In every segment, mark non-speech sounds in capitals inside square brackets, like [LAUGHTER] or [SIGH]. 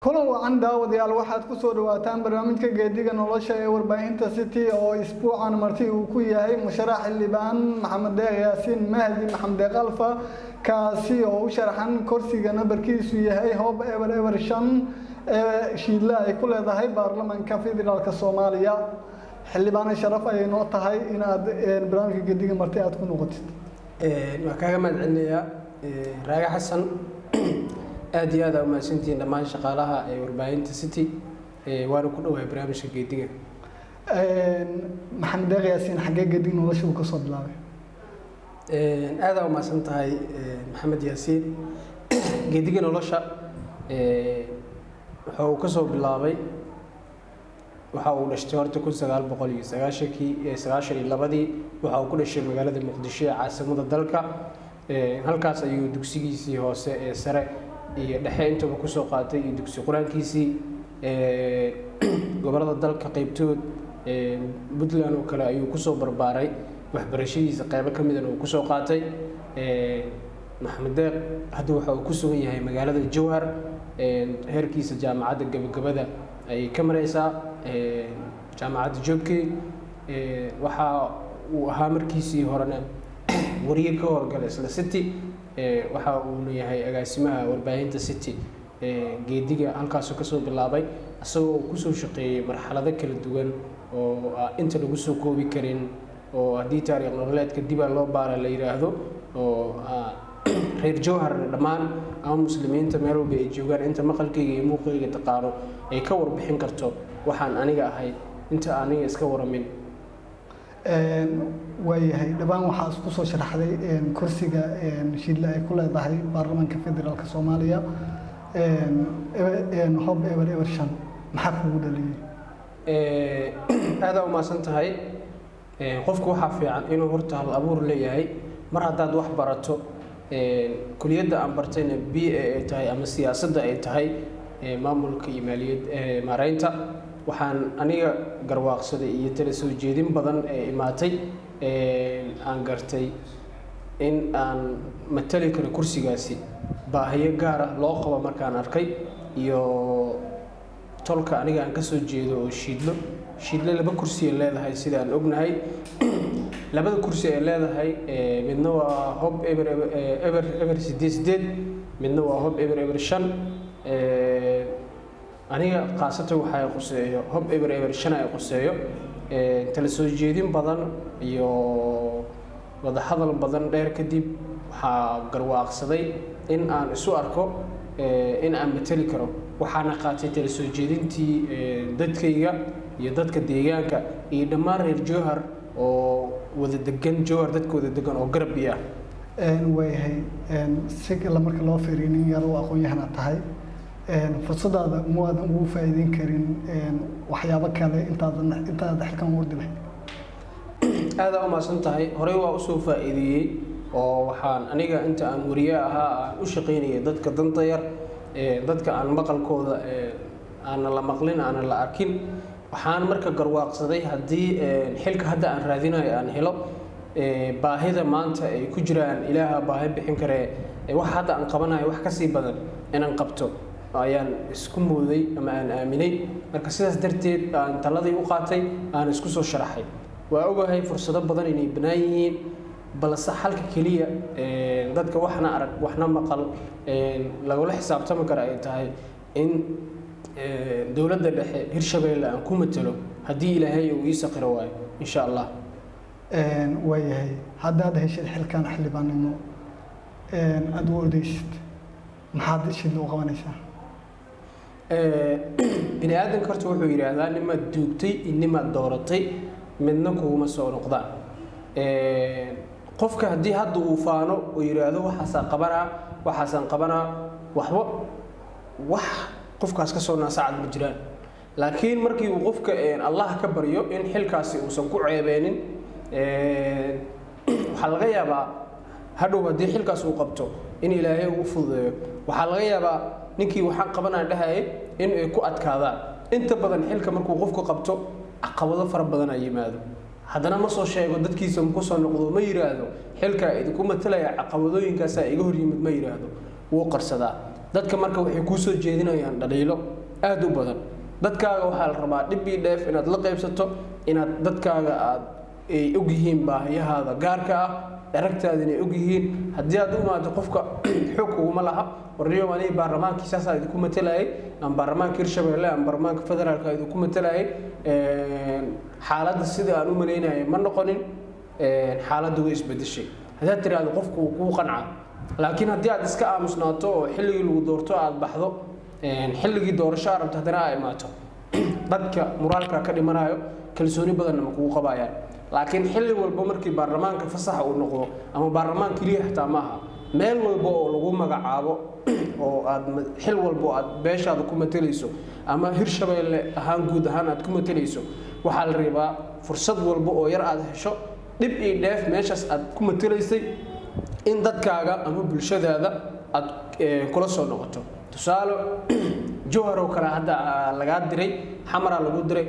kulan wacan daawadayaal waxaad ku soo dhawaataan barnaamijka geediga nolosha ee warbaahinta city oo isbuucan marti uu ku yahay musharax xildhibaan maxamed deeq yaasiin mahdi maxamed alfa kaasi oo u sharaxan korsiga nabarkiisu yahay hoob eber eber shan ee shiidle ay ku leedahay baarlamanka federaalk soomaaliya. Xildhibaane sharaf ayay noo tahay inaad barnaamijka geediga marti aad ku noqotid. Waa kaaga mahad celinayaa raaga xasan aada iyo aada umahadsantihiin dhammaan shaqaalaha ee warbaahinta city waana ku dhawahay barnaamijka geediga maxamed deeq yaasiin xaggee geediga nolosha uu ka soo bilaabay? Aada umahadsan tahay maxamed yaasiin. [CLEARS THROAT] Geediga nolosha waxa uu ka soo bilaabay waxa uu dhashtay horta kun sagaal boqol iyo sagaashankii sagaashan iyo labadii waxa uu ku dhashay magaalada muqdisho ee caasimada dalka. Halkaas ayuu dugsigiisii hoose ee sare iyo dhexe intaba ku soo qaatay iyo dugsi qur'aankiisii [CLEARS THROAT] gobollada dalka qeybtood puntland oo kale ayuu ku soo barbaaray. Waxbarashadiisa qeybo ka midana uu ku soo qaatay. Maxamed deeq hadda waxa uu ku sugan yahay magaalada jowhar heerkiisa jaamacadda gabagabada ayay ka mareysaa jaamacadda joobkey waxa uu ahaa markiisii horena [CLEARS THROAT] wariye ka howlgala isla city waxa uuna yahay agaasimaha warbaahinta city. Geediga halkaasuu ka soo bilaabay isagoo uu ku soo shaqeeyey marxalado kala duwan oo inta lagu soo koobi karin oo haddii taariikh nololeedka dibaa loo baara la yidhaahdo oo [CLEARS THROAT] reer jowhar dhammaan ama muslimiinta meel walba ay joogaan inta maqalkayga iyo muuqayga taqaano ay ka warbixin karto. Waxaan aniga ahay inta aniga iska waramin waayahay dhawaan waxaa isku soo sharaxday kursiga shiidle ay ku leedahay baarlamanka federaalk soomaaliya. Hob eber eber shan maxaa kugu dhaliyey [CLEARS THROAT] aadaa umaasan tahay. Qofku waxaa fiican inuu horta hal abuur leeyahay. Mar haddaad wax barato kuliyadda aan bartayna b a ay tahay ama siyaasadda ay tahay maamulka iyo maaliyad maareynta waxaan aniga garwaaqsaday iyo tala soo jeedin badan ee imaatay aan gartay in aan matali karo kursigaasi. Baahiyo gaar ah loo qabo markaan arkay iyo tolka aniga aan ka soo jeedo oo shiidlo. Shiidlo laba kursi ay leedahay sida aan ognahay. [CLEARS THROAT] Labada kursi ay leedahay midna waa hob eber eber eber sideed sideed midna waa hob eber eber shan aniga khaasatan waxaa quseeyo hob eber eber shan ay quseeyo tala soo jeedin badan iyo wadahadal badan dheer kadib waxaa garwaaqsaday in aan isu arko in aan mateli karo. Waxaana qaatay tala soo jeedintii dadkayga iyo dadka deegaanka iyo dhammaan reer jowhar oo wada degan jowhar dadka wada degan oo garab iyo ah waayahay si marka loo fiiriyo nin yar oo aqoon-yahana tahay fursadaada muaadan ugu faa'iideyn karin waxyaabo kale intaadan intaada xilkan wardi lahayd aadaa umaasan tahay horey waa u soo faa'iideeyey oo waxaan aniga inta aan wariye ahaa aan u shaqaynayay dadka danta yar dadka aan maqalkooda aanan la maqlin aanan la arkin. Waxaan marka garwaaqsaday haddii xilka hadda aan raadinayo aan helo baahida maanta ay ku jiraan ilaaha baahi bixin karee wax hadda aan qabanayo wax ka sii badan inaan qabto ayaan isku mooday ama aan aaminay. Marka sidaas darteed aan taladii u qaatay aan isku soo sharaxay. Waa ogahay fursado badan inay bannaan yihiin balse xalka keliya dadka waxna arag waxna maqal lagula xisaabtami kara ay tahay in dowladda dhexe hirshabeelle aan ku matalo haddii ilaahay uu ii saqiro waayo insha allah. Waayahay haddaad heshid xilkan xildhibaannimo aada u ordeysid maxaad shidla u qabanaysaa [CLEARS THROAT] bini aadamka horta wuxuu yidhaahdaa nimaad duugtay nimaad dooratay midna kuguma soo noqdaan qofka haddii hadda uu faano oo yidhaahdo waxaasaan qabanaa waxaasaan qabanaa waxba wax qofkaas ka soo naasacad ma jiraan. Laakiin markii uu qofka allah ka baryo in xilkaasi uusan ku ceebeenin [CLEARS THROAT] waxaa laga yaabaa hadhow haddii xilkaas uu qabto in ilaahay uu fududeeyo. Waxaa laga yaabaa ninkii waxaan qabanaa dhahayay in ay ku adkaadaan inta badan xilka markuu qofku qabto caqabado fara badan yimaado. Haddana ma soo sheego dadkiisa maku soo noqdo ma yidhaahdo xilkaa idinku matalaya caqabadooyinkaasaa iga hor yimid ma yidhaahdo wuu qarsadaa. Dadka marka waxay kuu soo jeedinayaan dhaliilo aada u badan. Dadkaaga waxaa la rabaa dhib ii dheef inaad la qaybsato inaad dadkaaga aad ay ogyihiin baahiyahaada gaarka ah aragtaada inay ogyihiin. Haddii aad u imaado qofka [CLEARS THROAT] xoog kuguma laha warniyo aniga baarlamaankii saasaa idinku matelayay ama baarlamaanka hirshabeelle ama baarlamaanka federaalka idinku matelayay xaaladda sida aan u malaynayay ma noqonin xaaladda way isbedeshay haddaad tiraahdo qofku wuu kuu qanca laakiin haddii aad iska aamusnaato oo xilligii lagu doorto aad baxdo xilligii doorasho aad haddana aa imaato. [CLEARS THROAT] Dadka muraalka ka dhimanayo kalsooni badanna ma kugu qabayaan laakiin xilli walba markii baarlamaanka fasaxa uu noqdo ama baarlamaan keliya xitaa maaha meel walba oo lagu magacaabo [CLEARS THROAT] oo aad xil walba aad beeshaada ku matelayso ama hirshabeelle ahaan guud ahaan aad ku matelayso waxaa la rabaa fursad walba oo yar aad hesho dhib iyo dheef meeshaas aad ku matelaysay in dadkaaga ama bulshadaada aad kula soo noqoto. Tusaale [CLEARS THROAT] jowhar oo kale hadda lagaa diray xamaraa lagu diray.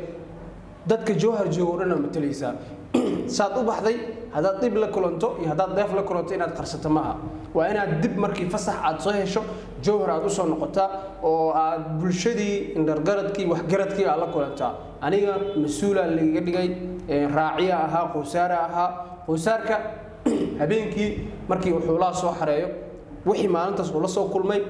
Dadka jowhar joogo o dhan aa matelaysaa saad u baxday haddaad dhib la kulanto iyo haddaad deef la kulanto inaad qarsato maaha waa inaad dib markii fasax aad soo hesho jowhar aad u soo noqotaa oo aad bulshadii indhargaradkii waxgaradkii aad la kulantaa. Aniga mas'uulaa lagaga dhigay raaciya ahaa qowsaara ahaa. Qowsaarka [CLEARS THROAT] habeenkii markii uu xoolaha soo xareeyo wixii maalintaas uu la soo kulmay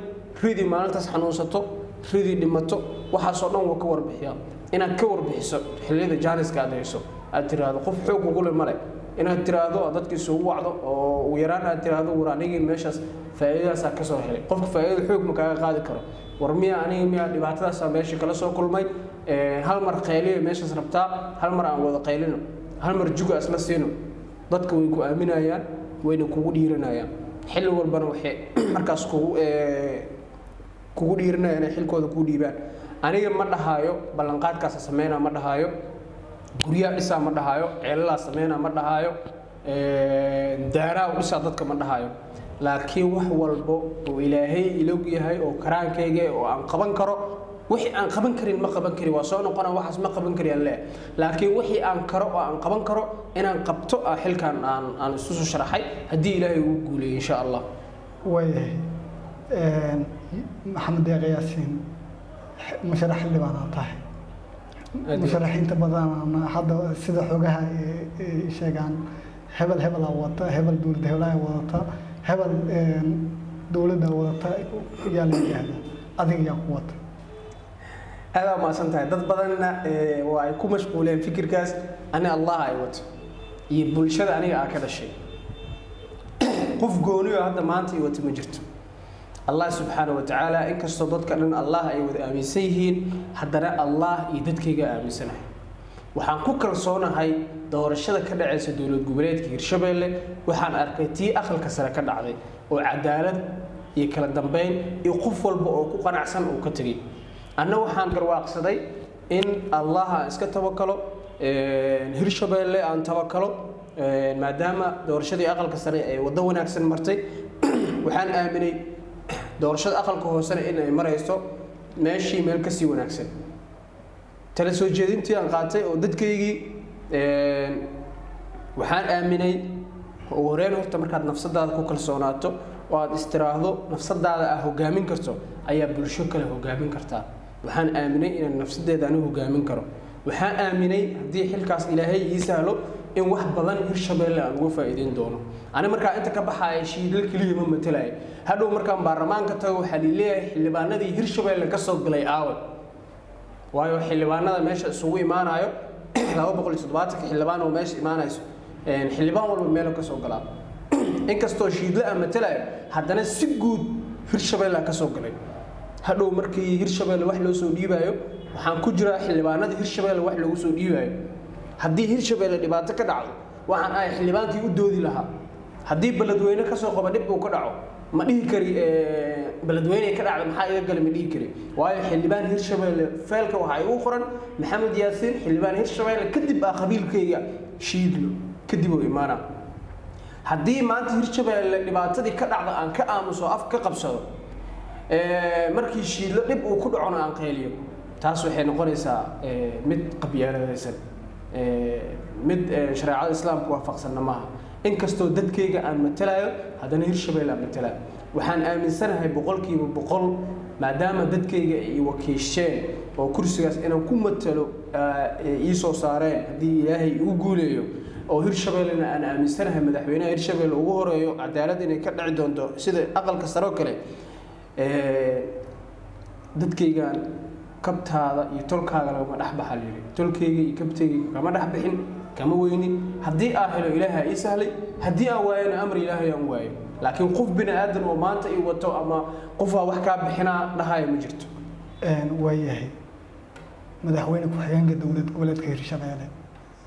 ridii maalintaas xanuunsato ridii dhimato waxaasoo dhan wuu ka warbixiyaa inaad ka warbixiso xilliyada jaaniska aad hayso aad tiraahdo qof xoog ugule male inaad tiraahdo dadka isugu wacdo oo ugu yaraan aad tiraahdo war anigii meeshaas faa'iidadaasaa ka soo helay. Qofka faa'iidada xoog ma kaaga qaadi karo. War miya aniga miya dhibaatadaasaa meesha kala soo kulmay hal mar qayliyo meeshaas rabtaa hal mar aan wada qaylino hal mar juga isla siino. Dadka way ku aaminayaan wayna kugu dhiiranayaan. Xilli walbana waxay [CLEARS THROAT] markaas kugu kugu dhiiranayaan inay xilkooda kuu dhiibaan. Aniga ma dhahaayo ballanqaadkaasa sameynaa ma dhahaayo guryaa dhisaa ma dhahaayo ceelalaa sameynaa ma dhahaayo daaraa dhisaa dadka ma dhahaayo. Laakiin wax walbo oo ilaahay ilog yahay oo karaankayga oo aan qaban karo wixii aan qaban karin ma qaban karin waa soo noqona waxaas ma qaban kari aan leeyahay. Laakiin wixii aan karo oo aan qaban karo inaan qabto ah xilkan aan aan isu soo sharaxay haddii ilaahay uu guuleeyo insha allah. Waayahay maxamed deeq yaasiin musharax xildhibaan aa tahay musharaxiinta badanna hadda sida xogaha ay sheegaan hebel hebelaa wata hebel dowladda hebelaa wadata hebel dowladda wadata yaa la yidhaahda adiga yaa ku wata. Aada umaasan tahay. Dad badanna waa ay ku mashquuleen fikirkaas ani allah ay wato iyo bulshada aniga aa ka dhashay. [CLEARS THROAT] Qof gooniyo hadda maanta i wata ma jirto allah subxaana wa tacaala inkastoo dadka dhan allah ay wada aaminsan yihiin haddana allah iyo dadkayga aaminsanahay. Waxaan ku kalsoonahay doorashada ka dhacaysa dowlad goboleedka hirshabeelle waxaan arkay tii aqalka sare ka dhacday oo cadaalad iyo kala dambeyn iyo qof walba oo ku qanacsan uu ka tegay anna waxaan garwaaqsaday in allah aan iska tabakalo hirshabeelle aan tabakalo maadaama doorashadii aqalka sare ay waddo wanaagsan martay [CLEARS THROAT] waxaan aaminay doorashada aqalka hoosena in ay marayso meeshii meel ka sii wanaagsan. Tala soo jeedintii aan qaatay oo dadkaygii waxaan aaminay ugu horeyn horta markaad nafsadaada ku kalsoonaato oo aad istiraahdo nafsadaada aa hogaamin karto ayaa bulsho kale hogaamin kartaa. Waxaan aaminay inaan nafsadeeda anigu hogaamin karo. Waxaan aaminay haddii xilkaas ilaahay ii sahlo in wax badan hirshabeelle aan uga faa'iideyn doono. Ani markaa inta ka baxaaya shiidal keliya ma matalaya hadhow markaan baarlamaanka tago waxaa lileeyahay xildhibaanadii hirshabeelle ka soo galay aawe waayo xildhibaanada meesha isugu imaanayo [CLEARS THROAT] laba boqol iyo toddobaatanka xildhibaan oo meesha imaanayso xildhibaan walba meelo ka soo galaa [CLEARS THROAT] inkastoo shiidle aan matalayo haddana si guud hirshabeelle ka soo galay. Hadhow markii hirshabeelle wax loo soo dhiibayo waxaan ku jiraa xildhibaanada hirshabeelle wax loogu soo dhiibayo haddii hirshabeelle dhibaato ka dhacdo waxaan ahay xildhibaankii u doodi lahaa. Haddii beledweyne ka soo qaba dhib uu ka dhaco ma dhihi kari beledweyne ka dhacda maxaa iga gala ma dhihi kari. Waayo xildhibaan hirshabeelle feelka waxaa igu qoran maxamed yaasiin xildhibaan hirshabeelle kadib aa qabiilkayga shiidlo kadib uu imaana. Haddii maanta hirshabeelle dhibaatadii ka dhacda aan ka aamuso af ka qabsado markii shiidlo dhib uu ku dhacona aan qayliyo taas waxay noqonaysaa mid qabyaaladaysan mid shareecada islaamka waafaqsanna maaha. Inkastoo dadkayga aan matalayo haddana hirshabeelle aan matalayo. Waxaan aaminsanahay boqolkiiba boqol maadaama dadkayga ay wakiisheen oo kursigaas inaan ku matalo ii soo saareen haddii ilaahay igu guuleeyo. Oo hirshabeellena aan aaminsanahay madaxweynaha hirshabelle ugu horeeyo cadaalad inay ka dhici doonto sida aqalka sare oo kale. Dadkaygaan kabtaada iyo tolkaaga lagama dhex baxa layidhi tolkayga iyo kabtayga kama dhex bixin kama weynin. Haddii aan helo ilaaha ii sahlay haddii aan waayana amar ilaahay aan waayo. Laakiin qof bini aadan oo maanta ii wato ama qofaa wax kaa bixinaa dhahaya ma jirto. Waayahay. Madaxweyne ku-xigeenka dowlad goboleedka hirshabeelle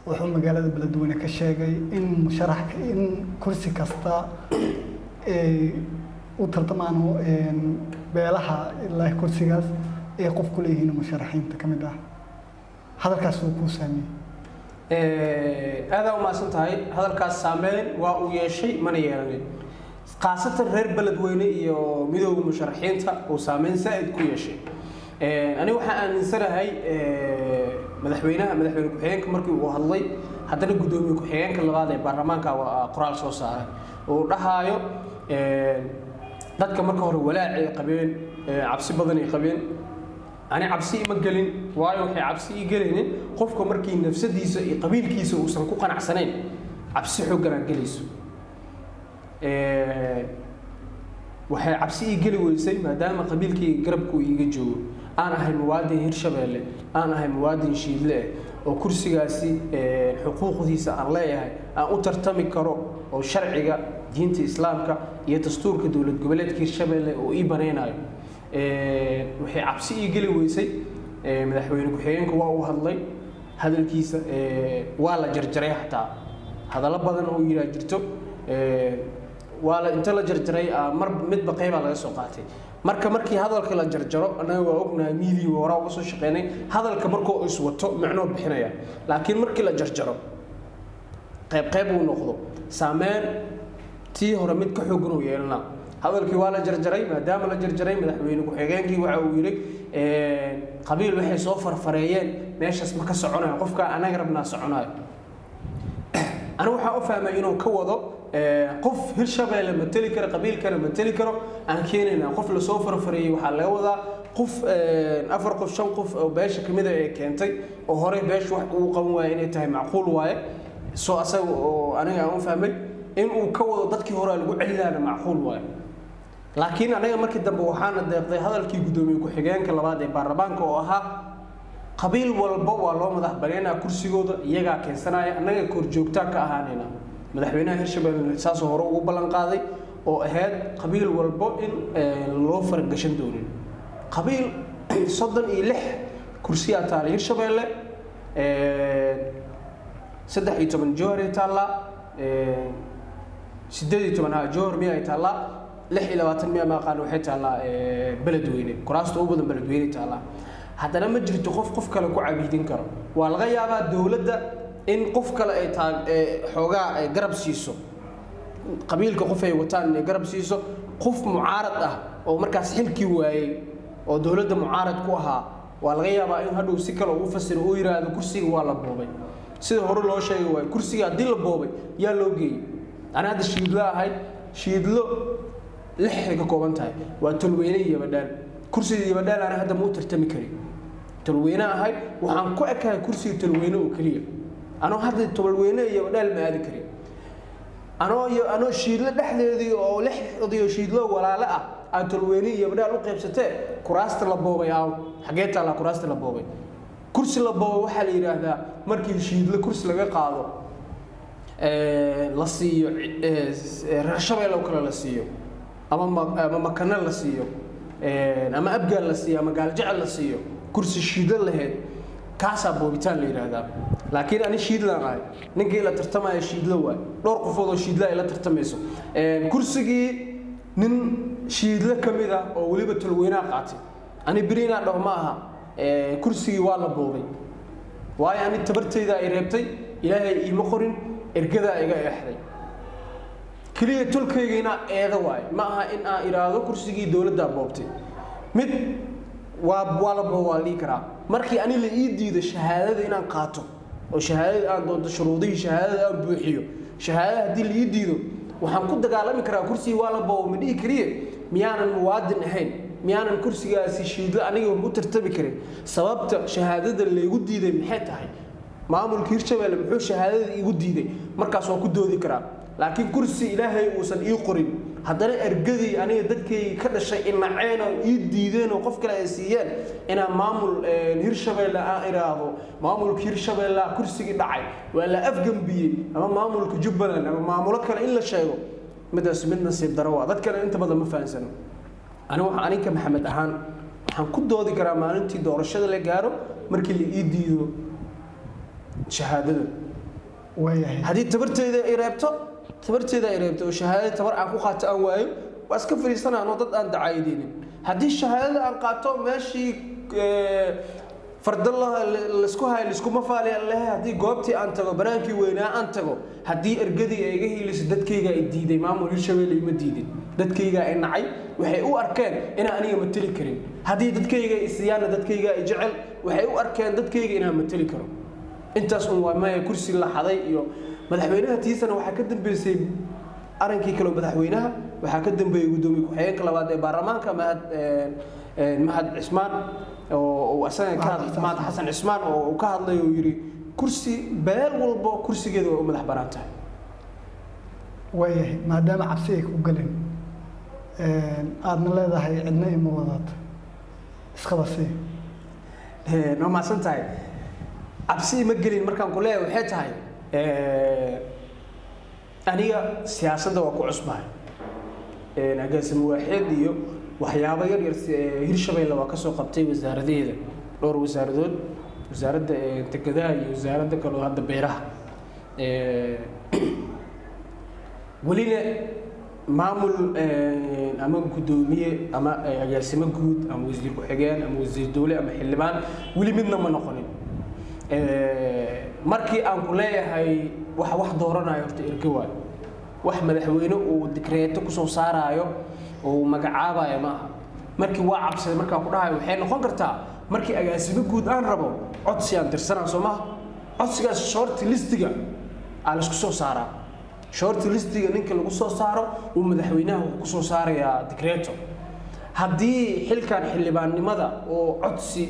wuxuu magaalada beledweyne ka sheegay in musharax in kursi kasta u tartamaan beelaha ilaa kursigaas ay qof ku leeyihiin musharaxiinta ka mid ah. Hadalkaas uu kuu saameeyey aadaa umaasan tahay hadalkaas saameyn waa uu yeeshay mana yeelanin. Khaasatan reer beledweyne iyo midooda musharaxiinta uu saameyn saa-id ku yeeshay. Aniga waxaan aaminsanahay madaxweynaha madaxweyne ku-xigeenka markii uu hadlay haddana guddoomiye ku-xigeenka labaad ee baarlamaanka qoraal soo saaray. Uu dhahaayo dadka marka hore walaac ay qabeen cabsi badan ay qabeen ani cabsi ima gelin waayo waxay cabsi ii gelaynin. Qofka markii nafsadiisa iyo qabiilkiisa uusan ku qanacsanayn cabsi xoogganaa gelayso. Waxay cabsi ii geli weysay maadaama qabiilkayga garabku iiga joogo. Aan ahay muwaadin hirshabeelle aan ahay muwaadin shiidle ah oo kursigaasi xuquuqdiisa aan leeyahay aan u tartami karo oo sharciga diinta islaamka iyo dastuurka dowlad goboleedka hirshabeelle oo ii banaynayo waxay cabsi ii geli weysay. Madaxweyne ku-xigeenka waa uu hadlay. Hadalkiisa waa la jarjaray xataa hadallo badan oo yiraa jirto waa la inta la jarjaray mar midba qeybaa laga soo qaatay. Marka markii hadalka la jarjaro annaga waa ognahay miidiga horaa uga soo shaqeynay. Hadalka markuu iswato macnoo bixinaya. Laakiin markii la jarjaro qayb uu noqdo. Saameyn tii hore mid ka xoogan uu yeelana hadalkii waa la jarjaray maadaama la jarjaray madaxweyne ku-xigeenkii waxa uu yidhi qabiil waxay soo farfareeyeen meeshaas ma ka soconayo qofkaa anaga rabnaa soconayo [CLEARS THROAT] anigu waxaa u fahmay inuu ka wado qof hirshabeelle mateli kara qabiilkana mateli karo aan keenayna qof la soo farfareeyey waxaa laga wadaa qof afar qof shan qof oo beesha kamida ee keentay oo horey beesha wax uu qaban waaye inay tahay macquul waaye. Soo asaga oo aniga aan u fahmay in ka wado dadkii hore lagu celilaana macquul waaye laakiin anaga markii dambe waxaana deeqday hadalkii guddoomiye ku-xigeenka labaad ee baarlamaanka oo ahaa qabiil walba waa loo madax baneynaa kursigooda iyagaa keensanaya annaga korjoogtaa ka ahaanayna madaxweynaha hirshabelle saasoo hore ugu ballan qaaday oo ahayd qabiil walbo in loo faragashan doonin. Qabiil soddon iyo lix kursiyaa taala hirshabelle saddex iyo toban jowharay taallaa sideed iyo toban ha jowhar miya ay taallaa lix iyo labaatan miya maaqaan waxay ma jirto qof qof kale ku cabiidin karo. Waa laga yaabaa dowladda in qof kale ay taag xoogaa garab siiso. Qabiilka qof ay wataan inay garab siiso. Qof mucaarad ah oo markaas xilkii waayey oo dowladda mucaarad ku ahaa waa laga yaabaa in hadhow si kale uu fasiro uu yidhaahdo kursiga waa la boobay. Sida hore loo sheegi waayo kursiga haddii la boobay yaa loo geeyey. Ana hadda shiidlo ahayd shiidlo lixay ka kooban tahay. Waa tolweyne iyo badhaal kursiga iyo badhaal ana hadda ma u tartami karin. Tolweyne ahayd waxaan ku ekahay kursiga tolweyne oo keliya. Anoo hadda tolweyne iyo badhaal ma aadi karin. Anoo anoo shiidlo dhexdeedii oo lixdiyo shiidlo walaale ah aad tolweyne iyo badhaal u qaybsatee kuraasta la boobay aaw xaggee taallaa kuraasta la boobay. Kursi la boobay waxaa la yidhaahdaa markii shiidlo kursi laga qaado la siiyo reer kale la siiyo ama makane la siiyo ama abgaal la siiyo ama gaaljecel la siiyo kursi shiidlo laheyd kaasaa boobitaan la yidhaahdaa laakiin ani shiidlaan ninkii la tartamaya shiidlo waay. Dhowr qofood oo shiidlo ay la tartamayso. Kursigii nin shiidlo ka mid ah oo weliba tolweynaha qaatay. Ani beri inaan dhaho ma aha kursigii waa la boobay. Waayo ani tabartayda ay reebtay ilaahay iima qorin ergadaa iga eexday keliya tolkayga inaa eeda waayo. Ma aha in aan idhaahdo kursigii dowladdaa boobtay. Mid waa waa la waa la dhihi karaa. Markii ani la ii diido shahaadada inaan qaato oo shahaadada aan doonto shuruudihii shahaadada aan buuxiyo shahaadada haddii la ii diido waxaan ku dagaalami karaa kursigii waa la boobo. Ma dhihi kariye miyaanan muwaadin ahayn. Miyaanan kursigaasi shiidlo aniga u tartami karin. Sababta shahaadada laygu diiday maxay tahay? Maamulka hirshabelle muxuu shahaadada iigu diiday? Markaas waan ku doodi karaa laakiin kursi ilaahay uusan ii qorin. Haddana ergadii aniga dadkaygi ka dhashay inaceen oo ii diideen oo qof kale ay siiyeen inaan maamul hirshabelle aan idhaahdo maamulka hirshabelle kursigii dhacay waa la afgambiyey ama maamulka jubbaland ama maamulo kale in la sheego midaas mid nasiib daro waa. Dadkana inta badan ma fahansano aniga waxaa aninka maxamed ahaan waxaan ku doodi karaa maalintii doorashada la gaaro markii la ii diido shahaadada. Haddii tabarteeda ay reebto tabarteeda ay reebto oo shahaadada tabar aan ku qaato aan waayo waa iska fadhiisanaan oo dad aan dacaayadeynin haddii shahaadada aan qaato meeshii farda la isku hayo liskuma faali lehe haddii goobtii aan tago banaankii weynaa aan tago haddii ergadii ay iga hiilisay dadkayga ay diiday maamul hirshabelle ima diidin. Dadkayga ay nacay waxay u arkeen inaan aniga mateli karin. Haddii dadkayga ay siyaana dadkayga ay jecel waxay u arkeen dadkayga inaan mateli karo. Intaas un waa maya kursi la xaday iyo madaxweynaha tiisana waxaa ka dambeysay arinkii kale madaxweynaha waxaa ka dambeeyey gudoomiye ku-xigeenka labaad ee baarlamaanka mahad mahad cismaan oo asaga ka mahad xasan cismaan oo uu ka hadlay oo yidhi kursi beel walbo kursigeeda waa u madax bannaan tahay. Waayahay maadaama cabsi ay ku gelin aadna leedahay cidna ima wadato isqabasii waa mahadsan tahay. Cabsi ima gelin markaan ku leeyahay waxay tahay aniga siyaasadda waa ku cusbahay agaasimo waaxeed iyo waxyaabo yar yar hirshabelle waa ka soo qabtay wasaaradaheeda dhowr wasaaradood wasaaradda dekedaha iyo wasaaradda kaleo hadda beeraha. [CLEARS THROAT] Welina maamul ama gudoomiye ama agaasimo guud ama wasiir ku-xigeen ama wasiir dowle ama xildhibaan weli midna ma noqonin markii aan ku leeyahay wax wax dooranayo horta erga waay. Wax madaxweyne uu dikreeto ku soo saaraayo oo magacaabayo ma aha. Markii waa cabsaday markaan ku dhahayo waxay noqon kartaa markii agaasimo guud aan rabo codsi aan dirsanaa soo maha codsigaas shorti listiga aa la isku soo saaraa. Shorti listiga ninka lagu soo saaro uu madaxweynaha wuxuu ku soo saarayaa dikreeto haddii xilkan xildhibaannimada oo codsi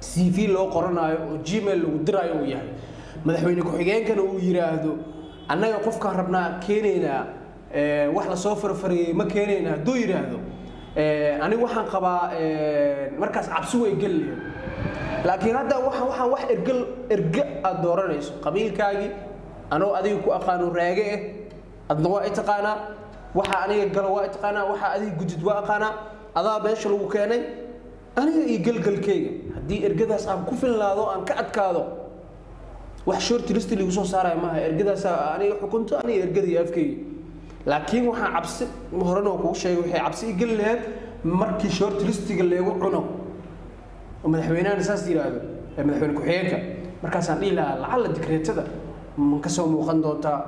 c v loo qoranayo oo gmail lagu diraayo uu yahay madaxweyne ku-xigeenkana uu yiraahdo annaga qofkaan rabnaa keenaynaa wax la soo farfariyey ma keenayna. Hadduu yidhaahdo anigu waxaan qabaa markaas cabsi way geliya laakiin hadda waa waxaan wax erge erge aad dooranayso. Qabiilkaagii anoo adiga ku aqaano raage ah adna waa i taqaanaa waxa aniga galo waa i taqaanaa waxa adiga gudid waa aqaanaa. Adaa meesha lagu keenay aniga iyo gelgelkeyga. Haddii ergadaas aan ku filnaado aan ka adkaado wax short list lagu soo saaraya maaha. Ergadaas aniga xukunto aniga ergada iyo afkeyga laakiin waxaan cabsi horena kugu sheegay waxay cabsi i geli lahayd markii short listiga leegu cuno. Oo madaxweynahana saas yidhaahdo madaxweyne ku-xigeenka. Markaasaan dhihi lahaa lacalla dikreetada ma ka soo muuqan doontaa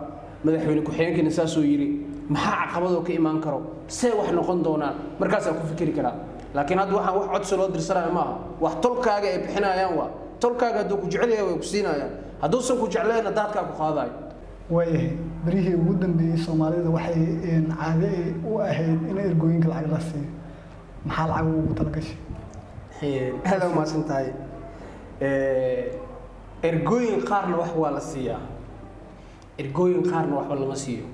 madaxweyne ku-xigeenkana saasoo yidhi maxaa caqabadoo ka imaan karo? See wax noqon doonaan. Markaasaan ku fikiri karaa. Laakiin hadda waxaan wax codsi loo dirsanaya maaha wax tolkaaga ay bixinayaan waa tolkaaga hadduu ku jecel yahay way ku siinayaan hadduusan ku jeclayna daadkaa ku qaadayo. Waayahay berihii ugu dambeeyey soomaalida waxay caade u ahayd in ergooyinka lacag la siiyo. Maxaa lacag ugu talagashay aada umahadsan tahay ergooyin qaarna wax waa la siiyaa. Ergooyin qaarna waxba lama siiyo.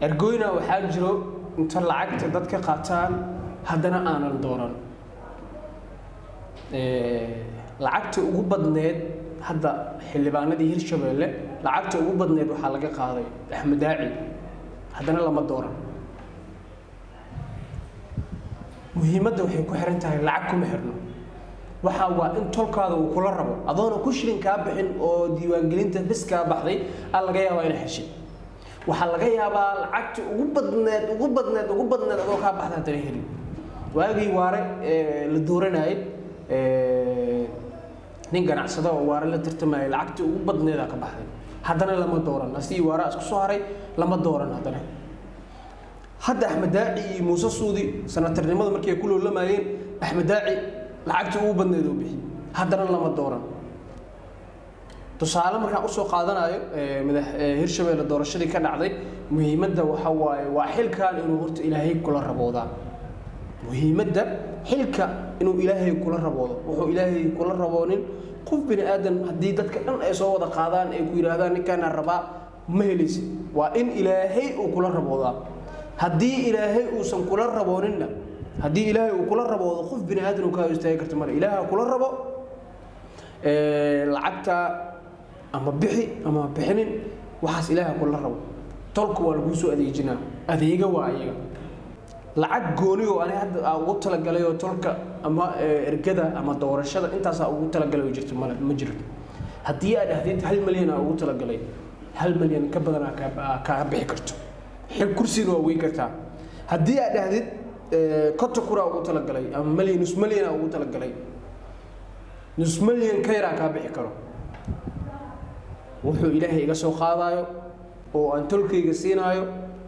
Ergooyina waxaa jiro inta lacagta dadka qaataan haddana aanan dooran. Lacagta ugu badneed hadda xildhibaanadii hirshabeelle lacagta ugu badneed waxaa laga qaaday axmed daaci haddana lama dooran. Muhiimadda waxay ku xiran tahay lacag kuma xirno. Waxa waa in tolkaada uu kula rabo adoona ku shilin kaa bixin oo diiwaangelinta bis kaa baxday aa laga yaabaa ina heshay waxaa laga yaabaa lacagta ugu badneed ugu badneed ugu badneed adoo kaa baxda haddana helin. Waagii waare la dooranayay nin ganacsado oo waare la tartamayay lacagta ugu badneedaa ka baxday. Haddana lama dooran. Asigii waare isku soo haray lama dooran haddana. Hadda axmed daaci iyo muuse suudi sanatarnimada markay ku loolamayeen axmed daaci lacagta ugu badneed oo haddana lama dooran. Tusaale markaan u soo qaadanayo madax hirshabeelle doorashadii ka dhacday muhiimadda waxa waaye waa xilkan inuu horta ilaahay kula raboodaa muhiimadda xilka inuu ilaahay kula raboodo. Wuxuu ilaahay kula raboonin qof bini aadan haddii dadka dhan ay soo wada qaadaan ay ku yidhaahdaan ninkaana rabaa ma helaysid waa in ilaahay uu kula raboodaa. Haddii ilaahay uusan kula rabooninna haddii ilaahay uu kula raboodo qof bini aadan uu kaa istaagi karta male ilaaha kula rabo lacagta ama bixi ama bixinin waxaas ilaaha kula rabo. Tolka waa laguu soo adeejinaa. Adeega waa ayaga lacag gooni oo ani hadda aa ugu talagalay oo tolka ama ergada ama doorashada intaasaa ugu talagalay oo jirto ma jirto. Haddii aad dhahdid hal milyan aa ugu talagalay hal milyan ka badan aa kaaga bixi karto. Xil kursiga waa wey kartaa. Haddii aad kun aa ugu talagalay ama milyan nus milyan aa ugu talagalay nus milyan ka yaraa kaa bixi karo. Wuxuu ilaahay iga soo qaadaayo oo aan tolkayga siinaayo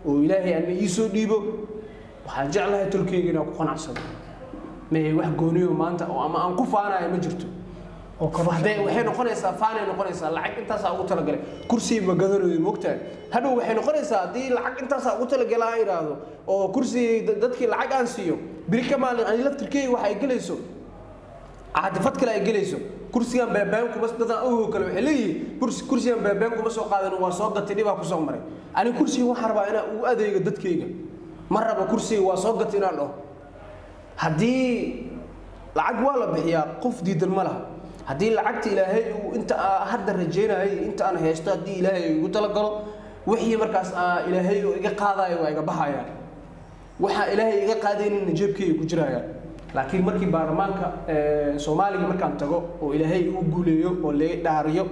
oo ilaahay ana ii soo dhiibo waxaan jeclahay tolkayga inaan ku qanacsado. Mee wax gooniyo maanta oo ama aan ku faanayo ma jirto. Waxay noqonaysaa faanay noqonaysaa lacag intaasaa ugu talagalay. Kursiga magadanayo moogtahay hadhow waxay noqonaysaa haddii lacag intaasaa ugu talagala aan idhaahdo oo kursiga dadkii lacag aan siiyo biri ka maalin ani laftirkeyga waxa ay gelayso. Caadifad kale ay gelayso. Kursigan beebeen kuma dadaan ogo kale waxay leeyihiin kursigan beebeen kuma soo qaadan waa soo gatay dhibaa ku soo maray. Ani kursiga waxaan rabaa inaan ugu adeego dadkayga ma rabo kursiga waa soo gatay inaan dhaho haddii lacag waa la bixiyaa qof diidan ma laha. Haddii lacagta ilaahay uu inta hadda rajaynayay inta aan haysto haddii ilaahay igu talagalo wixii markaas ilaahay iga qaadayo waa iga baxayaan waxaa ilaahay iga qaadaynina jeebkayga ku jirayaan laakiin markii baarlamaanka soomaaliga markaan tago oo ilaahay igu guuleeyo oo laga dhaariyo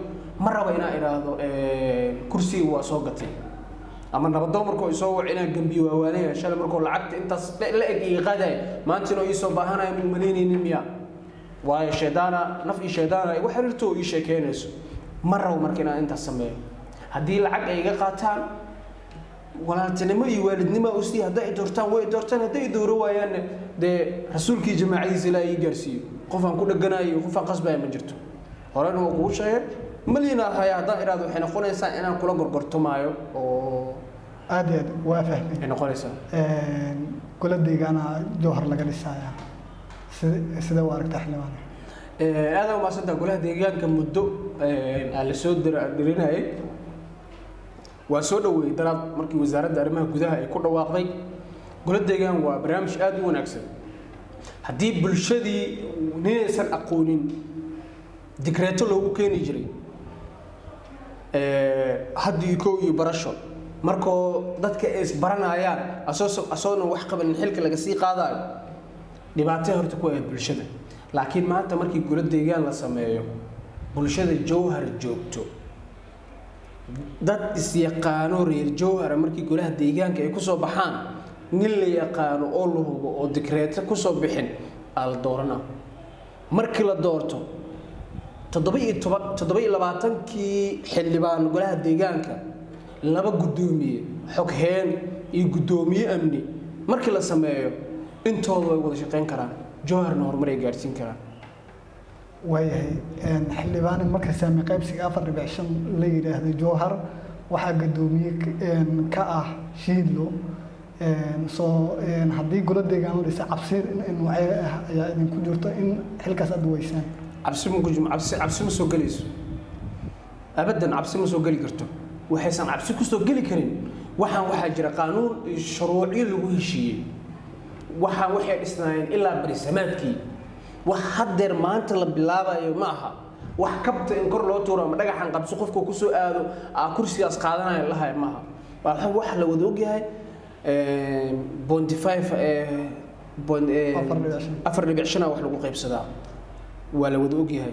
ma raba inaan idhaahdo kursiga waa soo gatay ama nabadoon markuu isoo wac inaan gambiyo waawaanaya shalay markuu lacagta intaas la eg iga qaadaya maanta inuu iisoo baahanayo mid malaynaynin miya. Waayo shaydaana naf iyo shaydaana igu xiriirto oo ii sheekeynayso ma rabo marka inaan intaas sameeyo. Haddii lacag ay iga qaataan walaaltinimo iyo waalidnimo u sii hadday doortaan way doortaan hadday i waayaanne dee rasuulkii jamaacadiisa ilaa ii gaarsiiyo. Qofaan ku dheganayo qofaan qasbaya ma jirto. Horena waa kugu sheegay malina haya haddaan idhaahdo waxay noqonaysaa inaan kula gorgortamaayo oo aad iyo aad waa fahmay ay noqonaysaa kula deegaana jowhar laga dhisaya sida sida u aragta xildhibaan? Aada umaadsanta golaha deegaanka muddo aan la soo dirinayay waa soo dhaweeyey daraad markii wasaaradda arrimaha gudaha ay ku dhawaaqday. Gola deegaan waa barnaamij aada u wanaagsan. Haddii bulshadii ninaysan aqoonin digreeto loogu keeni jiray haddii kow iyo barasho markoo dadka ay isbaranayaan asoo asoona wax qabanin xilka laga sii qaadayo dhibaatay horta ku ahayd bulshada. Laakiin maanta markii gola deegaan la sameeyo bulshada jowhar joogto dad isyaqaano reer jowhara markii golaha deegaanka ay ku soo baxaan nin la yaqaano oo la hubo oo digreeto ku soo bixin aa la doorana. Markii la doorto toddoba iyo toban toddoba iyo labaatankii xildhibaan golaha deegaanka laba guddoomiye xogheen iyo guddoomiye amni. Markii la sameeyo intooda way wada shaqayn karaan jowharna horumar ay gaadhsiin karaan. Waayahay xildhibaan marka saami qaybsiga afar dhibic shan la yidhaahdo jowhar waxaa guddoomiye ka ah shiidlo. Soo haddii gola deegaan la dhisa cabsi noocee ah ayaa idinku jirto in xilkaas aad weysaan cabsi ma cabsi soo gelayso. Abadan cabsi ma soo geli karto waxaysan cabsi ku soo geli karin. Waxaan waxaa jira qaanuun iyo shuruucyo lagu heshiiyey. Waxaan waxay dhisnaayeen ilaa barisamaadkii wax haddeer maanta la bilaabayo ma aha. Wax kabta in kor loo tuuro ama dhagaxan qabso qofka ku soo aado aa kursigaas qaadanayo lahay maaha waa wax la wada ogyahay bonty five afar dhibic shana wax lagu qaybsadaa. Waa la wada ogyahay.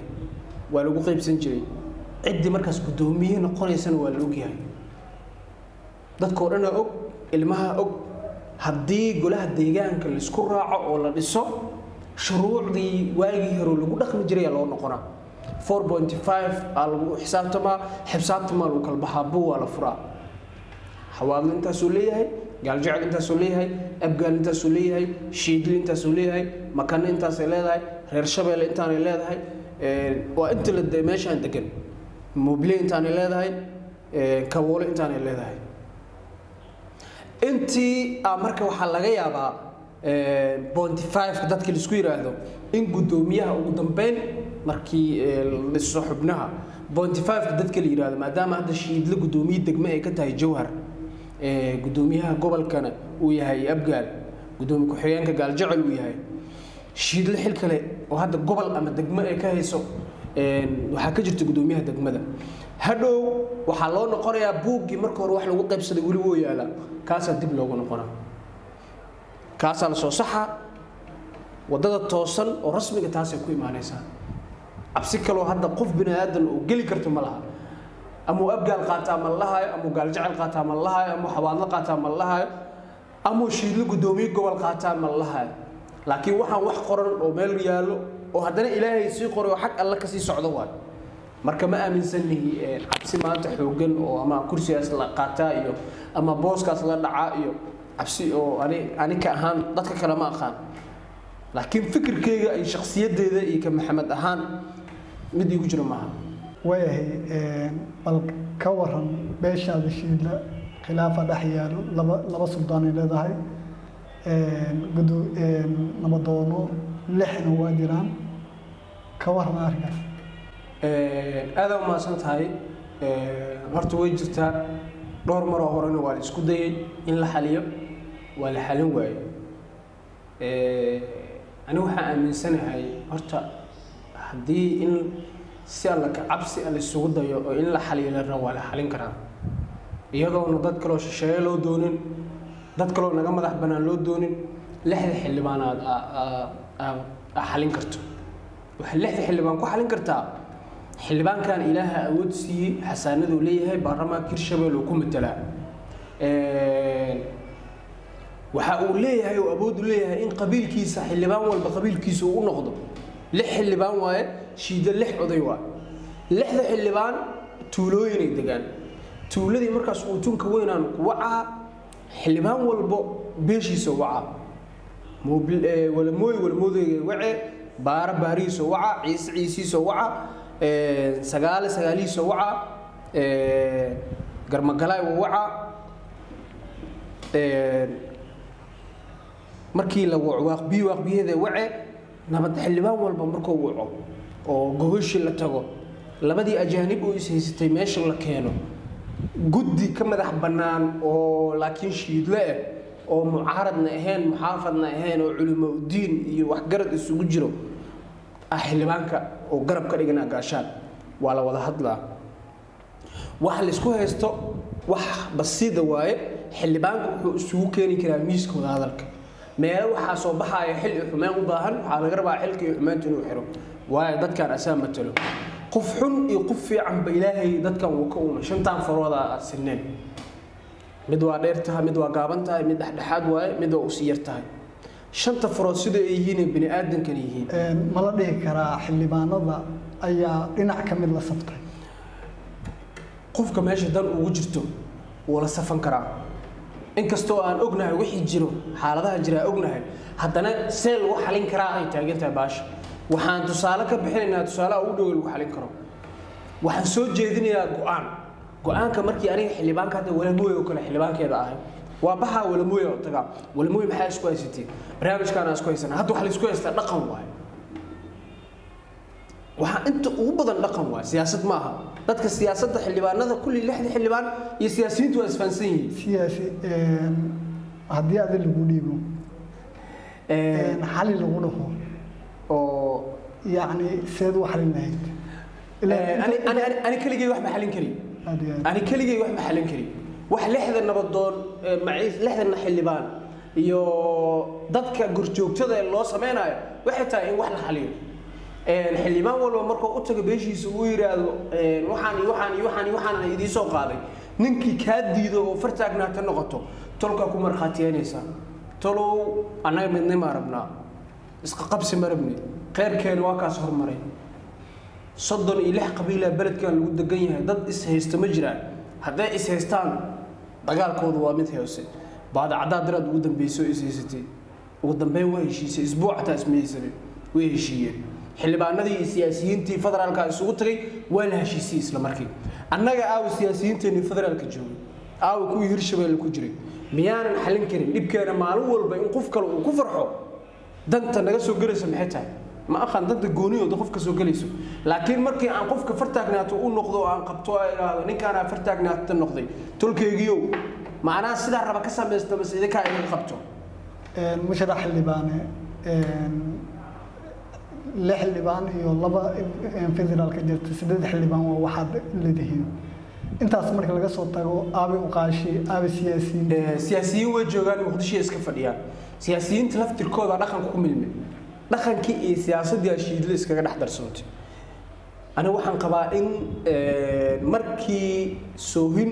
Waa lagu qaybsan jiray ciddii markaas guddoomiye noqonaysana waa la ogyahay. Dadkao dhana og ilmaha og haddii golaha deegaanka la isku raaco oo la dhiso shuruucdii waagii hore lagu dhaqmi jiray loo noqonaa. four point five aa lagu xisaabtamaa xisaabtamaa lagu kala baxaa bu waa la furaa. Xawaadlo intaasuu leeyahay gaaljecel intaasuu leeyahay abgaal intaasuu leeyahay shiidli intaasuu leeyahay makane intaasay leedahay reer shabeelle intaanay leedahay. Waa inta la meeshaan degan moble intaanay leedahay kaboole intaanay leedahay. Intii ah marka waxaa laga yaabaa bonty five-ka dadka la isku yidhaahdo in guddoomiyaha ugu dambeyn markii liso xubnaha bonty five-ka dadka la yidhaahdo maadaama hadda shiidle guddoomiye degme ay ka tahay jowhar guddoomiyaha gobolkana uu yahay abgaal guddoomiye ku-xigeenka gaaljecel uu yahay. Shiidle xil kale oo hadda gobol ama degmo ay ka hayso waxaa ka jirta guddoomiyaha degmada. Hadhow waxaa loo noqonayaa buuggii marka hore wax lagu qaybsaday weli woo yaalla. Kaasaa dib loogu noqonaa. Kaasaa la soo saxa waddada toosan oo rasmiga taasay ku imaanaysaa cabsi kaloo hadda qof bini aadan oo geli karto ma laha. Amuu abgaal qaataa ma lahayo amuu gaaljecel qaataa ma lahayo amuu xawaadlo qaataa ma lahayo amuu shiidlo guddoomiye gobol qaataa ma lahayo. Laakiin waxaan wax qoran oo meel yaallo oo haddana ilaahay sii qoray oo xag alle ka sii socdo waayo marka ma aaminsanihi cabsi maanta xooggan oo ama kursigaas la qaataa iyo ama booskaas la dhacaa iyo cabsi oo ani ani ka ahaan dadka kale ma aqaan. Laakiin fikirkeyga iyo shakhsiyaddeeda iyo ka maxamed ahaan mid iigu jiro maaha. Waayahay bal ka waran beeshaada shiidla khilaafa dhex yaalo laba laba suldaanay leedahay. Gudo nabadoono lixna waa jiraan ka waran arrinkaas. Aada u mahadsan tahay horta way jirtaa dhowr maroo horena waa la isku dayay in la xaliyo waa la xalin waaye ani waxaan aaminsanahay horta haddii in si alla ka cabsi a laisugu dayo oo in la xaliyo la rabo waa la xalin karaa. Iyadoona dad kaloo shisheeye loo doonin dad kaloo naga madax bannaan loo doonin lixda xildhibaan aad aa xalin karto. Lixda xildhibaan ku xalin kartaa. Xildhibaankan ilaaha awood siiyey xasaanaduu leeyahay baarlamaanka hirshabelle uu ku matelaa waxa uu leeyahay oo awood u leeyahay in qabiilkiisa xildhibaan walba qabiilkiisa uu u noqdo. Lix xildhibaan waaye shiida lix oday waaye lixda xildhibaan tuulooyinay degaan. Tuuladii markaas uu weynaan ku wacaa xildhibaan walbo beeshiisa wacaa walamooy walamoodeega wace baara baarihiisa waca ciise ciisiisa waca sagaale sagaalihiisa waca garmagalaay waca markii la waco waaqbiyo waaqbiyaheeda wace nabad xildhibaan walba markuu waco oo gogoshii la tago labadii ajaanib oo ishaysatay meesha la keeno guddi ka madax bannaan oo laakiin shiidle ah oo mucaaradna ahayn muxaafadna ahayn oo culimo udiin iyo waxgarad isugu jiro ah xildhibaanka oo garab ka dhigana gaashaan. Waa la wada hadlaa. Waxa laysku haysto wax basiida waaye xildhibaanka wuxuu isugu keeni karaa miiska wadahadalka meelo waxaa soo baxaaya xil iyo xumeen u baahan waxaa laga rabaa xilka iyo xumeenta inuu xiro. Waayo dadkaan asaa matalo qof xun iyo qof fiicanba ilaahay dadkan uu ka uumay shantaan farooda aad sineen mid waa dheer tahay mid waa gaaban tahay mid dhexdhexaad waaye mid waa usi yar tahay. Shanta farood sida ay yihiin bini aadankan yihiin. Ma la dhihi karaa xildhibaanada ayaa dhinac ka mid la saftay? Qofka meesha dan ugu jirto wuu la safan karaa. Inkastoo aan ognahay wixii jiro xaaladaha jira ognahay haddana see lagu xalin karaa ay taagan tahay baasha. Waxaan tusaale ka bixinaynaa tusaalaha ugu dhow lagu xalin karo. Waxaan soo jeedinayaa go'aan go'aanka markii aniga xildhibaanka hadda walamooy oo kale xildhibaankeeda ahay waa baxaa walamooy oo tagaa walamooy maxaa isku haysateen barnaamijkaana isku haysana. Hadda waxa la isku haystaa dhaqan waaye waxaa inta ugu badan dhaqan waaye siyaasad ma aha dadka siyaasadda xildhibaanada kulli lixda xildhibaan iyo siyaasiyiintu waa isfahansan yihiin. Siyaasi haddii adi lagu dhiibo xali lagu dhaho oo yacni seed u xalin lahayd. Ani- keligay wax ma xalin kari. Ani keligay wax ma xalin kari. Wax lixda nabadoon maciis lixdana xildhibaan. Iyo dadka gurjoogtada ee loo sameynayo waxay tahay in wax la xaliyo. Xildhibaan walba markuu u tago beeshiisa uu yidhaahdo waxaan iyo waxaan iyo waxaan iyo waxaan idiin soo qaaday. Ninkii kaa diido oo fartaagnaata noqoto tolkaa ku markhaatiyeynaysaa tolow annaga midnimaa rabnaa. Isqa qabsi ma rabni. Kheyrkeena waa kaas hormaray soddon iyo lix qabiilaa beledkan lagu degan yahay. Dad is haysta ma jiraan. Hadday is haystaan dagaalkoodu waa mid hoose baadacaddaa diraad ugu dambeysay oo is haysatay. Ugu dambeyn waa heshiisay. Isbuuc xataa isma haysanin way heshiiyeen. Xildhibaanadii iyo siyaasiyiintii federaalka isugu tagay waa la heshiisiyey isla markii. Annaga aawa siyaasiyiinteenii federaalka joogay. Aawa kuwii hirshabeelle ku jiray. Miyaanan xalin karin dhibkeena maalin walba in qof kale uu ku farxo danta naga soo gelaysa maxay tahay ma aqaan danta gooniyooda qof ka soo gelayso. Laakiin markii aan qofka fartaagnaato u noqdo aan qabto idhaahdo ninkaanaa fartaagnaata noqday tolkeygiiow macnaha sidaa raba ka samaysta bas idinkaa inaga qabto? Musharax xildhibaane lix xildhibaan iyo laba federaalka jirta sideed xildhibaan waa waxaad leedihiin. Intaas marka laga soo tago aabi uqaashi aabi siyaasiyiin. Siyaasiyiin way joogaan muqdishoy iska fadhiyaan. Siyaasiyiinta laftirkooda dhaqanka ku milme dhaqankii iyo siyaasaddii ashiidla iskaga dhex darsoontay aniga waxaan qabaa in markii soohin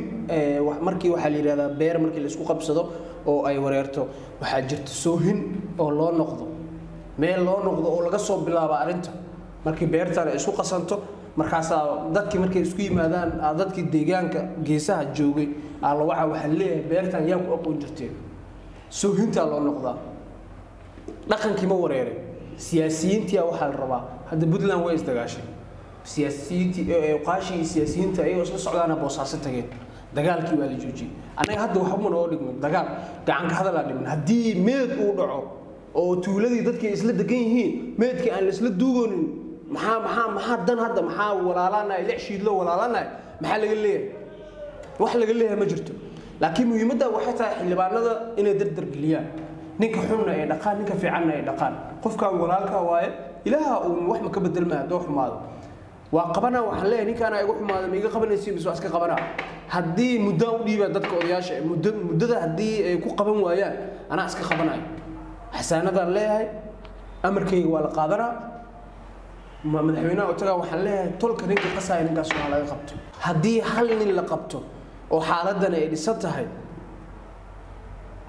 markii waxaa la yidhahdaa beer markii la isku qabsado oo ay wareerto waxaa jirta soohin oo loo noqdo meel loo noqdo oo laga soo bilaabo arrinta. Markii beertan ay isku qasanto markaasaa dadkii markay isku yimaadaan dadkii deegaanka geesaha joogay alla waxa waxaa leeyahay beertan yaa ku aqoon jirteen soohintaa loo noqdaa. Dhaqankii ma wareeray siyaasiyiintia waxaa la rabaa. Hadda puntland way isdagaashay siyaasiyiintii qaashi iyo siyaasiyiinta ayagoo isla socdaana boosaaso tageen. Dagaalkii waa la joojiyey. Annaga hadda waxba noo dhigmin dagaal gacanka hadalaa dhimin haddii meed uu dhaco oo tuuladii dadkii isla degan yihiin meedkii aan la isla maxaa maxaa maxaa dan hadda? Maxaa walaalaanahay? Lix shiidlo walaalaanahay? Maxaa laga leeyahay? Wax laga leeyahay ma jirto. Laakiin muhiimadda waxay tahay xildhibaanada inay dardar geliyaan ninka xunna ay dhaqaan ninka fiicanna ay dhaqaan. Qofkaan walaalkaa waaye ilaaha uun wax ka bedelmaya haddoo xumaado. Waa qabanaa waxaan leeyahay ninkaana igu xumaado ma iga qabanaysiin bis waa iska qabanaa. Haddii muddaan u dhiibaan dadka odayaasha muddo muddada haddii ay ku qaban waayaan anaa iska qabanayo. Xasaanadaan leeyahay amarkayga waa la qaadanaa. Madaxweynaha otagaa waxaan leeyahay tolka ninka qasaya ninkaas waa laga qabto. Haddii hal nin la qabto oo xaaladdan ay dhisan tahay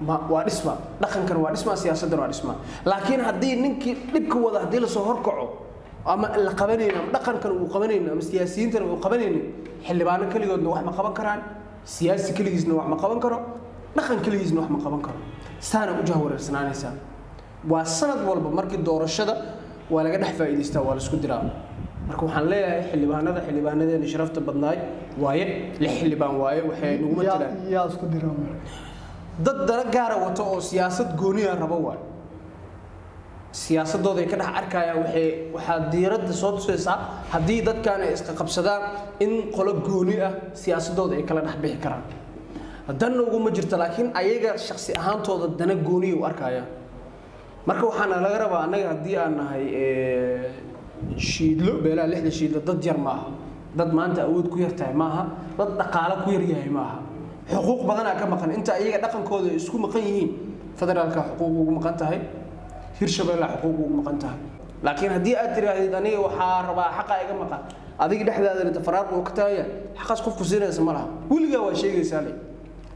waa dhisma. Dhaqankan waa dhisma siyaasaddan waa dhisma. Laakiin haddii ninkii dhibka wada haddii la soo horkaco ama la qabanaynin ama dhaqankan uu qabanaynin ama siyaasiyiintan uu qabanaynin xildhibaano keligoodna wax ma qaban karaan siyaasi keligiisna wax ma qaban karo dhaqan keligiisna wax ma qaban karo. Saana u jahwareersanaanaysaa waa sanad walba markii doorashada waa laga dhex faa'iidaystaa waa la isku diraa. Marka waxaan leeyahay xildhibaanada xildhibaanadeena sharafta badnaay waaye lix xildhibaan waaye waxay nagu matalaan yaa isku dira dad dana gaara wato oo siyaasad gooniya rabo waay. Siyaasadooda ay ka dhex arkayaan waxay waxaa diiradda soo tusaysaa haddii dadkan ay iska in qolo gooni ah siyaasadooda ay kala dhex bixi karaan. Danna uguma jirto laakiin ayaga shaksi ahaantooda dana gooniya u arkayaan marka waxaana laga rabaa annaga haddii aan nahay shiidlo beelaha lixda shiidlo dad yar maaha. Dad maanta awood ku yar tahay maaha. Dad dhaqaalo ku yar yahay maaha xuquuq badanaa ka maqan. Inta iyaga dhaqankooda isku maqan yihiin federaalka xuquuq ugu maqan tahay hirshabeella xuquuq ugu maqan tahay. Laakiin haddii aad tiraahdid aniga waxaa rabaa xaqa iga maqan. Adiga dhexdaadana faraarku uu ka taagaya xaqaas qofku siinaysa ma laha. Weligaa waa sheegaysaa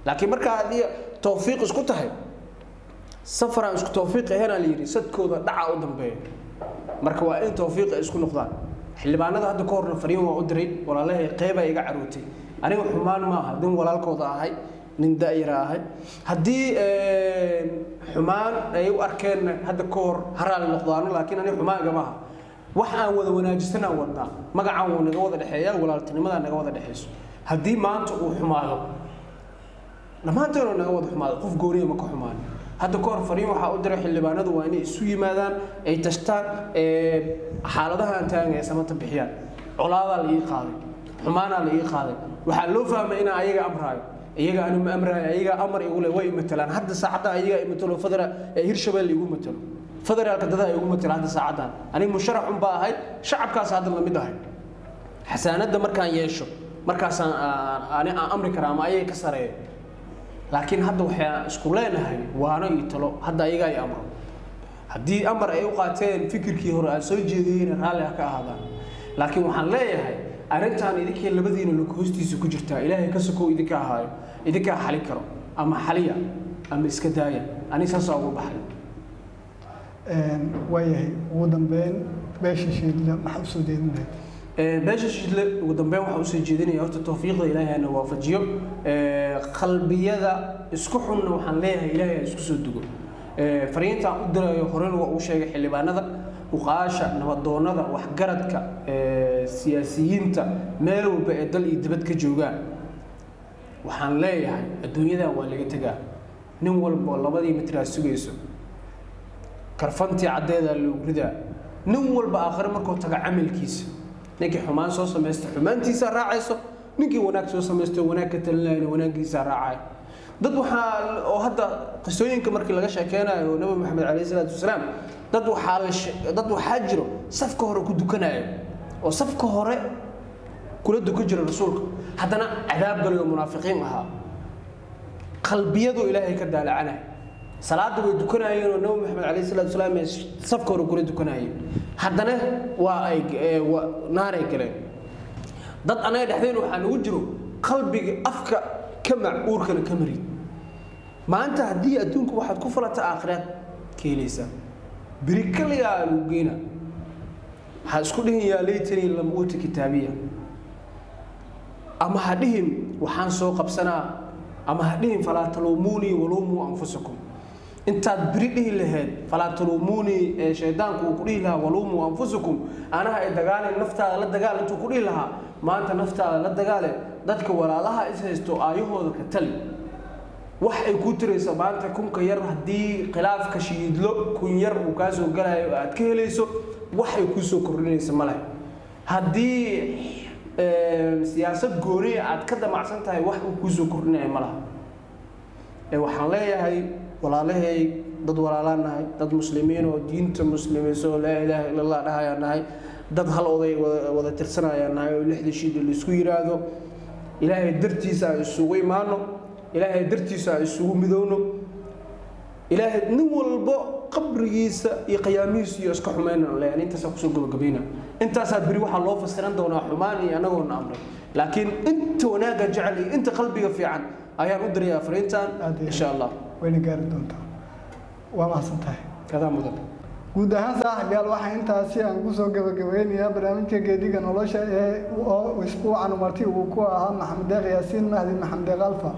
laakiin markaa haddii tawfiiq isku tahay safaraan isku tawfiiq ahaynaa la yidhi sadkooda dhaca u dambeeya. Marka waa in tawfiiq ay isku noqdaan. Xildhibaanada hadda ka horna fariin waa u diray walaalahay qeybaa iga carootay aniga xumaan maaha nin walaalkooda ahay nin da'yara ahay. Haddii xumaan ay u arkeen hadda ka hor haraali noqdaano laakiin aniga xumaan igama aha wax aan wada wanaajisanaan wadnaa magacaan wuu naga wada dhexeeya walaaltinimadaa naga wada dhexeyso. Haddii maanta uu xumaado dhammaanteenu naga wada xumaado qof gooniya ma ka xumaan. Hadda ka hor fariin waxaa u diray xildhibaanadu waa inay isu yimaadaan ay tashtaan xaaladaha aan taagan ay samata bixiyaan. Colaadaa la ii qaaday xumaanaa la ii qaaday waxaa loo fahmay inaan ayaga amraayo iyaga anu ma amraayo ayaga amar igu le way imatalaan. Hadda saacadda ayaga imatalo federa ee hirshabelle igu matalo. Federaalka dada igu matalo hadda saacaddan. Aniga musharax un baa ahay shacabkaas hadda la mid ahay. Xasaanadda markaan yeesho markaasaan ani aan amri karaa ama ayaga ka sareeyo laakiin hadda waxaan isku leenahay waano iyo talo hadda ayaga ay amro. Haddii amar ay u qaateen fikirkii hore aan soo jeediyeyna raalli ha ka ahaadaan. Laakiin waxaan leeyahay arrintan idinkii labadiina lug hoostiisa ku jirtaa ilaahay ka sokow idinka ahaayo idinkaa xali karo ama xaliya ama iska daaya ani saasaa ugu baxay. Waayahay ugu dambeyn beesha shiidle maxaa u soo jeedin lahayd beesha shiidle ugu dambeyn waxaa u soo jeedinaya horta tawfiiqda ilaahay ana waafajiyo. Qalbiyada isku xunna waxaan leeyahay ilaahay ha isku soo dugo. Fariintaan u dirayo horena waa uu sheegay xildhibaanada uqaasha nabadoonnada waxgaradka siyaasiyiinta meel walba ee dal iyo dibad ka joogaan. Waxaan leeyahay adduunyadan waa laga tegaa nin walboo labadii mitraa sugayso. Karfantii caddeedaa loogu ridaa nin walba aakhire markuu taga camalkiisa. Ninkii xumaan soo samaysta xumaantiisaa raacayso. Ninkii wanaag soo samaysto wanaag ka talinayna wanaaggiisaa raacaya dad waxaa oo hadda qisooyinka markii laga sheekeynayo nabi maxamed calayhi salaatu wasalaam dad waxaa dad waxaa jiro safka hore ku dukanayo oo safka hore kula dukan jira rasuulka. Haddana cadaab galayo munaafiqiin ahaa. Qalbiyadu ilaahay ka daalacanay salaada way dukanayeen oo nabi maxamed calayhi salaatu wasalaam ee safka hore kula dukanayeen haddana waa ay naaray galeen. Dad anaga dhexdeen waxaa nagu jiro qalbiga afka ka mac uurkana ka marid maanta haddii adduunka waxaad ku falata aakhiraad ka helaysaa beri kaligaa lagu geyna ha isku dhihin yaa laytanii lam uuta kitaabiya. Ama ha dhihin waxaan soo qabsanaa. Ama ha dhihin falaa taluumuunii waluumuu anfusakum. Intaad beri dhihi lahayd falaa taluumuunii ee shaydaanku uu ku dhihi lahaa waluumuu anfusakum. Anaha ay dagaaleen naftaada la dagaal intuu ku dhihi lahaa maanta naftaada la dagaale dadka walaalaha is haysto aayahooda ka tali wax ay ku tirayso maanta kunka yar haddii khilaafka shiidlo kun yar uu kaa soo galayo aad ka helayso wax ay kuu soo kordhinaysa ma leh haddii siyaasad gooniya aad ka damacsan tahay wax uu kuu soo kordhinaya ma laha. Waxaan leeyahay walaalahay dad walaalaan nahay dad muslimiin oo diinta muslimayso laa ilaaha ila dhahayaan nahay dad hal oday wada tirsanayaan nahay oo lixda shiid la isku yiraahdo ilaahay dartiisa aan isugu imaano ilaahay dartiisa aan isugu midowno. Ilaahay nin walbo qabrigiisa iyo qiyaamihiisa iyo iska xumaynaan leeyahay intaasaa ku soo gabagabayna. Intaasaa beri waxaa loo fasiran doonaa xumaan iyo anagoona amray. Laakiin inta wanaagga jecel iyo inta qalbiga fiican ayaan u dirayaa fariintan insha allah. Wayna gaari doontaa. Waa mahadsan tahay. Kadaa mudan. Guud ahaan saaxiibyaal waxaa intaasi aan ku soo gabagabeynayaa barnaamijka geediga nolosha ee oo isbuucan marti uu ku ahaa maxamed deeq yaasiin mahdi maxamed deeq alfa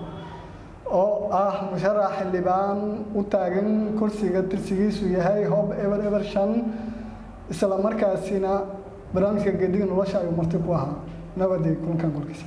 oo ah musharax xildhibaan u taagan kursiga tirsigiisu yahay hob eber eber shan isla markaasina barnaamijka geediga nolosha ayuu marti ku ahaa. Nabadii kulankan korkiisa